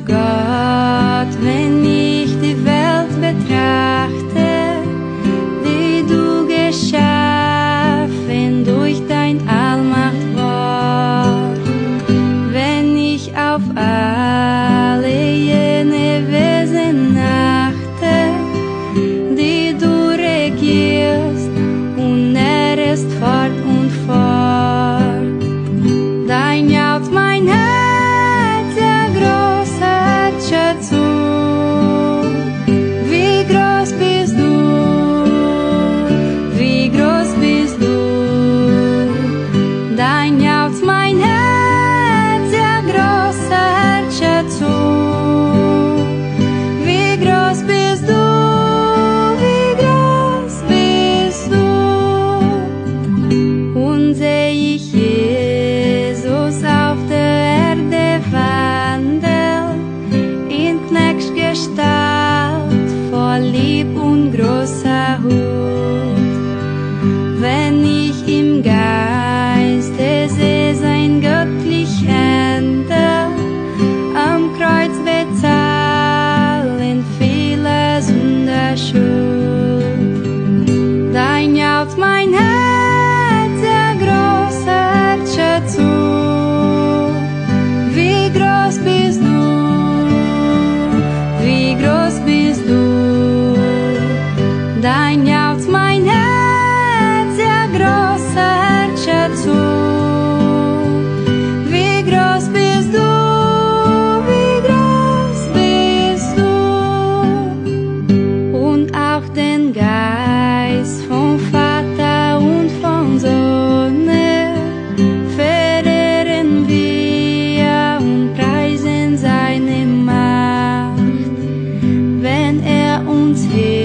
forgot when lieb und großer 情。